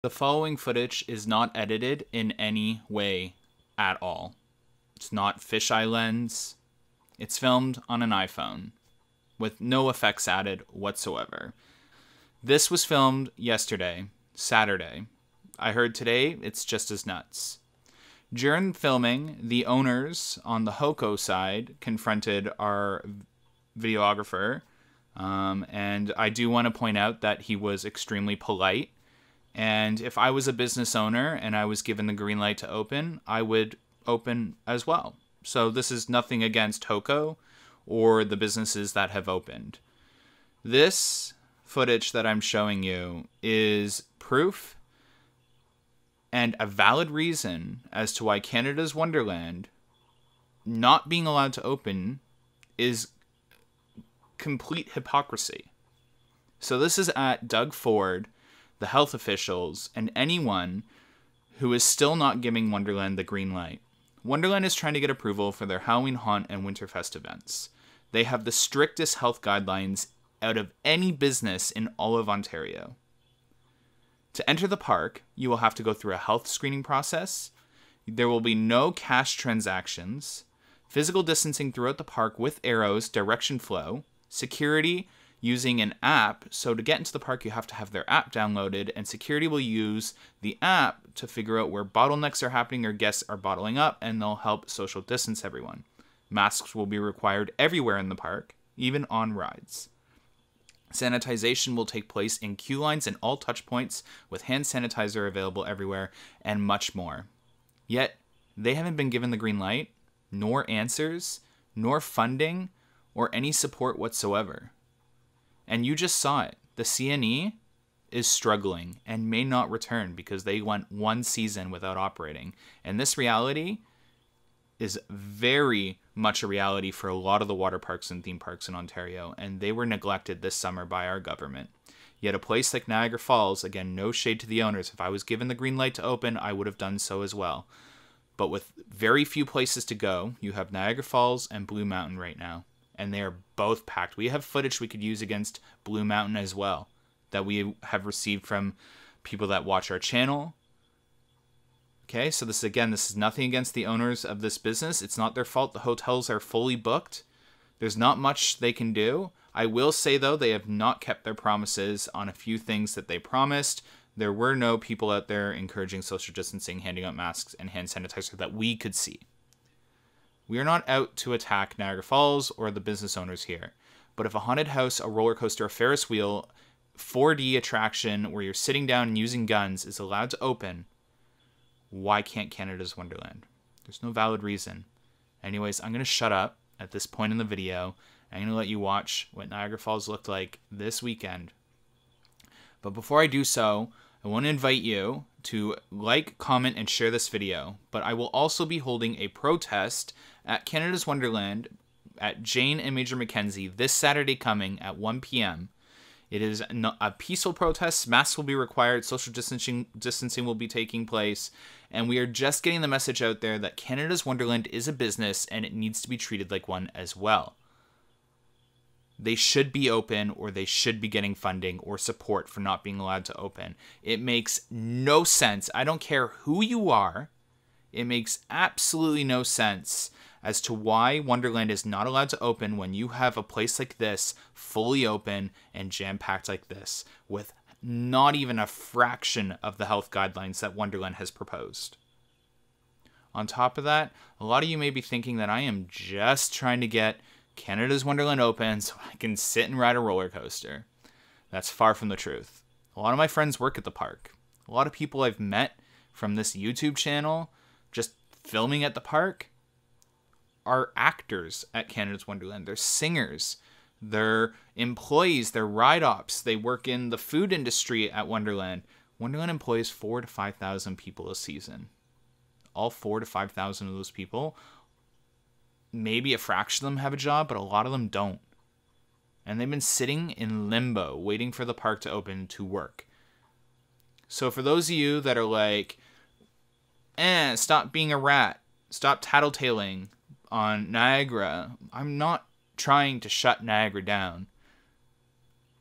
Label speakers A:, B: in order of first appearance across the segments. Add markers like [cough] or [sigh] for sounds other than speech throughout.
A: The following footage is not edited in any way at all. It's not fisheye lens. It's filmed on an iPhone with no effects added whatsoever. This was filmed yesterday, Saturday. I heard today it's just as nuts. During filming, the owners on the HOCO side confronted our videographer, um, and I do want to point out that he was extremely polite. And if I was a business owner and I was given the green light to open, I would open as well. So this is nothing against HOCO or the businesses that have opened. This footage that I'm showing you is proof and a valid reason as to why Canada's Wonderland not being allowed to open is complete hypocrisy. So this is at Doug Ford, the health officials, and anyone who is still not giving Wonderland the green light. Wonderland is trying to get approval for their Halloween Haunt and Winterfest events. They have the strictest health guidelines out of any business in all of Ontario. To enter the park, you will have to go through a health screening process. There will be no cash transactions, physical distancing throughout the park with arrows, direction flow, security using an app. So to get into the park, you have to have their app downloaded, and security will use the app to figure out where bottlenecks are happening or guests are bottling up, and they'll help social distance everyone. Masks will be required everywhere in the park, even on rides. Sanitization will take place in queue lines and all touch points with hand sanitizer available everywhere and much more. Yet, they haven't been given the green light, nor answers, nor funding, or any support whatsoever. And you just saw it. The CNE is struggling and may not return because they went one season without operating. And this reality is very much a reality for a lot of the water parks and theme parks in Ontario, and they were neglected this summer by our government. Yet a place like Niagara Falls, again, no shade to the owners, if I was given the green light to open, I would have done so as well. But with very few places to go, you have Niagara Falls and Blue Mountain right now, and they are both packed. We have footage we could use against Blue Mountain as well that we have received from people that watch our channel Okay, so this again, this is nothing against the owners of this business. It's not their fault. The hotels are fully booked. There's not much they can do. I will say though, they have not kept their promises on a few things that they promised. There were no people out there encouraging social distancing, handing out masks and hand sanitizer that we could see. We are not out to attack Niagara Falls or the business owners here. But if a haunted house, a roller coaster, a Ferris wheel, 4D attraction where you're sitting down and using guns is allowed to open, why can't Canada's Wonderland? There's no valid reason. Anyways, I'm going to shut up at this point in the video. I'm going to let you watch what Niagara Falls looked like this weekend. But before I do so, I want to invite you to like, comment, and share this video. But I will also be holding a protest at Canada's Wonderland at Jane and Major Mackenzie this Saturday coming at 1 p.m. It is a peaceful protest. Masks will be required. Social distancing distancing will be taking place, and we are just getting the message out there that Canada's Wonderland is a business and it needs to be treated like one as well. They should be open, or they should be getting funding or support for not being allowed to open. It makes no sense. I don't care who you are. It makes absolutely no sense as to why Wonderland is not allowed to open when you have a place like this fully open and jam packed like this with not even a fraction of the health guidelines that Wonderland has proposed. On top of that, a lot of you may be thinking that I am just trying to get Canada's Wonderland open so I can sit and ride a roller coaster. That's far from the truth. A lot of my friends work at the park. A lot of people I've met from this YouTube channel just filming at the park are actors at Canada's Wonderland. They're singers. They're employees. They're ride ops. They work in the food industry at Wonderland. Wonderland employs four to five thousand people a season. All four to five thousand of those people, maybe a fraction of them have a job, but a lot of them don't. And they've been sitting in limbo, waiting for the park to open to work. So for those of you that are like, eh, stop being a rat, stop tattletaling, on Niagara, I'm not trying to shut Niagara down.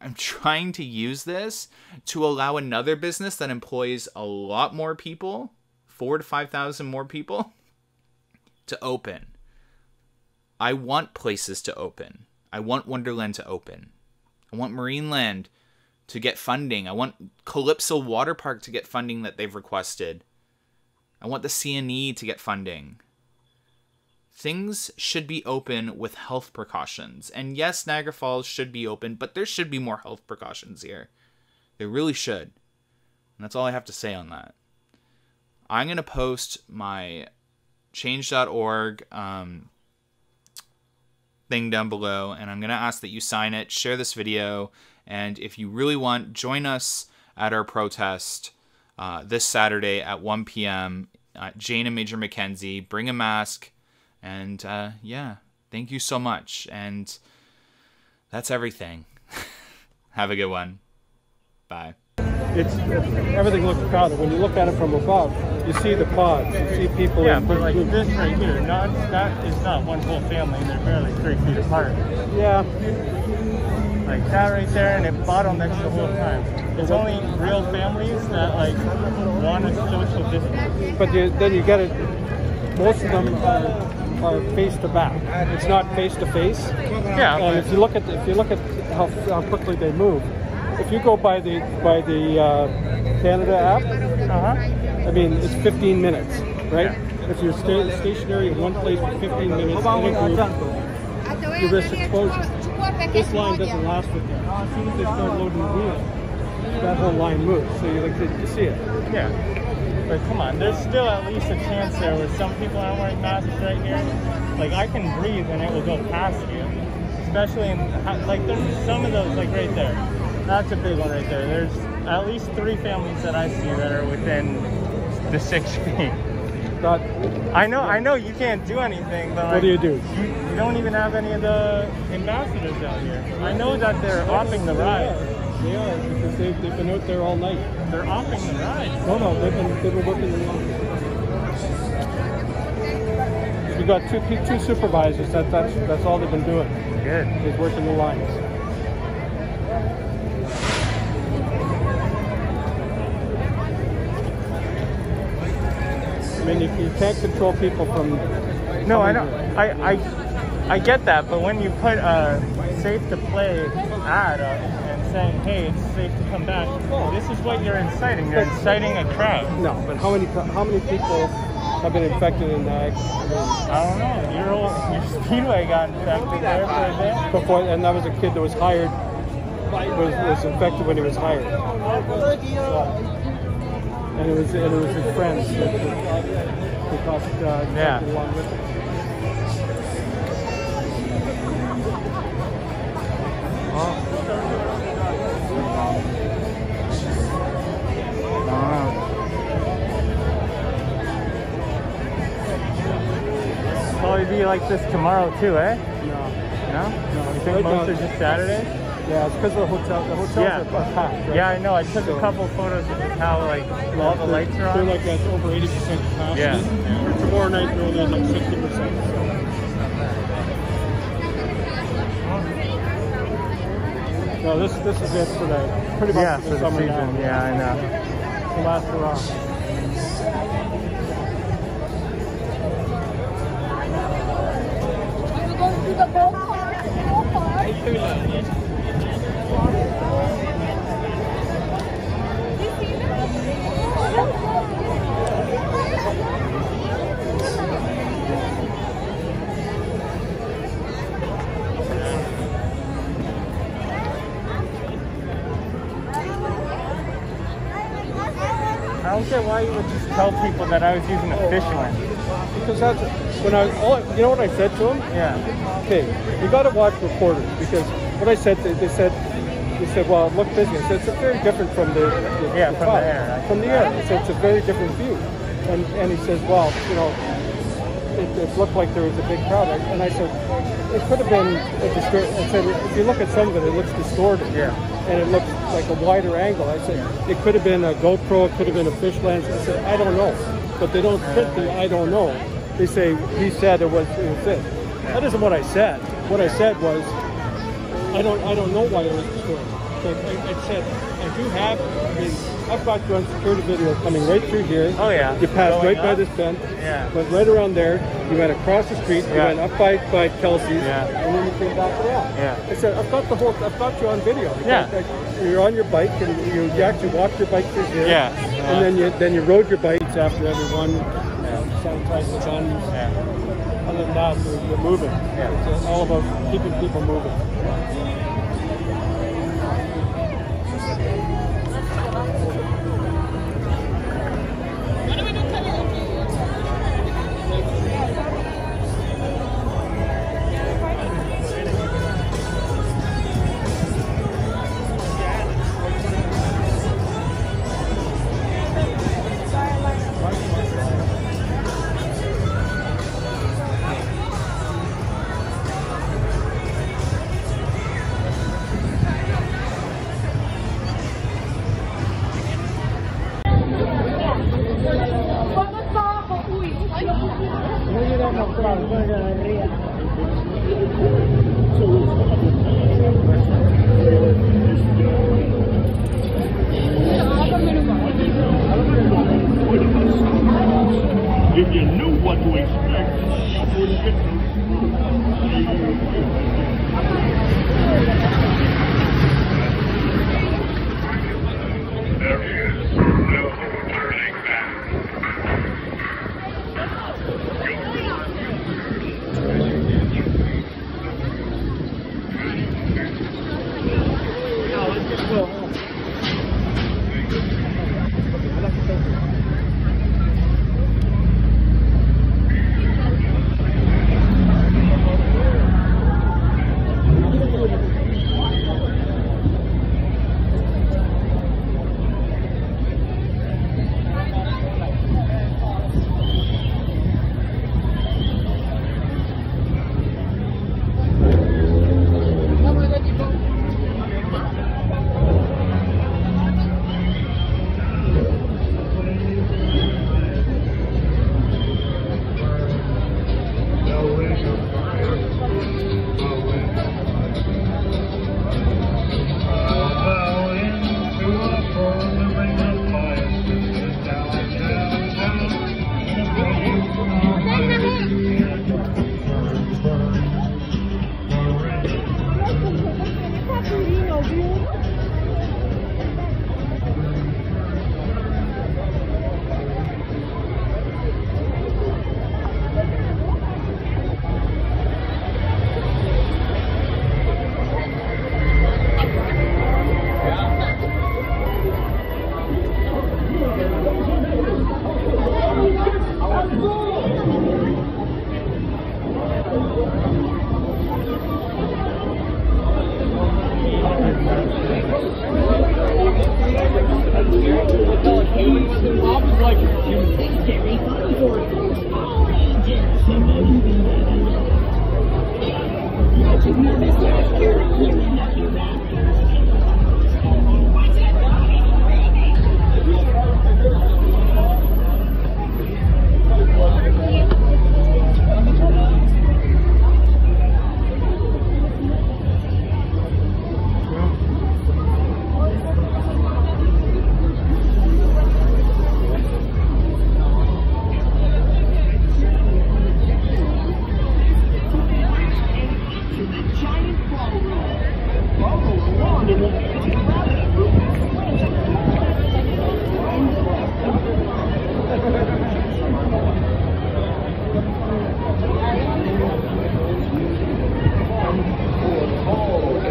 A: I'm trying to use this to allow another business that employs a lot more people, four to 5,000 more people, to open. I want places to open. I want Wonderland to open. I want Marineland to get funding. I want Calypso Water Park to get funding that they've requested. I want the CNE to get funding. Things should be open with health precautions. And yes, Niagara Falls should be open, but there should be more health precautions here. There really should. And that's all I have to say on that. I'm going to post my change.org um, thing down below, and I'm going to ask that you sign it, share this video, and if you really want, join us at our protest uh, this Saturday at 1 p.m. Jane and Major Mackenzie. Bring a mask, and uh, yeah, thank you so much. And that's everything. [laughs] Have a good one. Bye.
B: It's, it's everything looks crowded. When you look at it from above, you see the pods. You see people.
C: Yeah,
B: in-
C: but like this right here, not that is not one whole family. They're barely three feet apart.
B: yeah,
C: Like that right there, and it bottlenecks the whole time. It's only real families that like want a social distance.
B: but you, then you get it. Most of them are, are face to back. It's not face to face.
C: Yeah,
B: And if you look at if you look at how, how quickly they move, if you go by the by the uh, Canada app,
C: huh.
B: I mean it's 15 minutes, right?
C: Yeah.
B: If you're sta- stationary in one place for 15 minutes, in a group, you risk exposure. This line doesn't last 15 minutes. As soon as they start loading the wheel, that whole line moves. So you like you see it.
C: Yeah. But come on, there's still at least a chance there where some people aren't wearing masks right here. Like I can breathe and it will go past you. Especially in like there's some of those like right there. That's a big one right there. There's at least three families that I see that are within the six [laughs] feet. I know, I know you can't do anything, but like,
B: what do you do?
C: You, you don't even have any of the ambassadors out here. I know that they're offing the ride.
B: They are because they've, they've been out there all night.
C: They're offing the ride.
B: No, no, they've been they've been working the line. We got two two supervisors. That that's that's all they've been doing.
C: Good.
B: Is working the lines. I mean, you, you can't control people from.
C: No, I
B: coming
C: know. I, I, I get that, but when you put a safe to play ad up and saying, hey, it's safe to come back, this is what you're inciting. You're inciting a crowd.
B: No, but how many how many people have been infected in Niagara?
C: I don't know. Your, old, your Speedway got infected there for a bit.
B: before, and that was a kid that was hired, was, was infected when he was hired. And it was, and it was his friends that, that, that got uh,
C: Yeah.
B: along with him.
C: Probably be like this tomorrow too, eh?
B: No,
C: No?
B: no,
C: You think most are just Saturdays?
B: Yeah, it's because of the hotel. The hotels
C: Yeah.
B: are packed. Right?
C: Yeah, I know. I took a couple photos of just how like all the lights are on.
B: They're like at over 80% capacity.
C: Yeah.
B: For tomorrow night, they're only like 60%. No, this this is it for the pretty much
C: Yeah,
B: for
C: for
B: the
C: the season.
B: now.
C: Yeah, I know.
B: The last hurrah.
D: We're going to the boat park. Boat park. You see
C: I don't get why you would just tell people that I was using a fish lens.
B: Because that's when I all you know what I said to him.
C: Yeah.
B: Okay, you got to watch reporters because what I said they, they said they said well look busy. I said it's very different from the, the
C: Yeah,
B: the
C: from the air.
B: from the air. I said it's a very different view, and and he says well you know it, it looked like there was a big crowd and I said it could have been a distor- I said if you look at some of it it looks distorted.
C: Yeah.
B: And it looks like a wider angle. I said it could have been a GoPro, it could have been a fish lens. I said I don't know, but they don't put the I don't know. They say he said it was it was this. That isn't what I said. What I said was I don't I don't know why it was distorted. So it, it said, if you have, I mean, I've got you on security video coming right through here.
C: Oh, yeah.
B: You passed
C: Going
B: right by this bend.
C: Yeah.
B: Went right around there. You went across the street. You
C: Yeah.
B: went up by, by Kelsey's.
C: Yeah.
B: And then you came back around.
C: Yeah.
B: I said, I've got the whole, I've got you on video.
C: Yeah.
B: Like, you're on your bike and you, you actually walked your bike through here.
C: Yeah.
B: And then you then you rode your bike after everyone. Yeah. Sanitize the guns.
C: Yeah.
B: Other than that, you're, you're moving.
C: Yeah.
B: It's all about keeping people moving.
E: If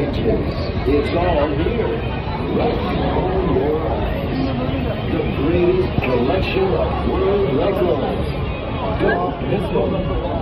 F: It's all here, right before your eyes. The greatest collection of world records. Don't miss them.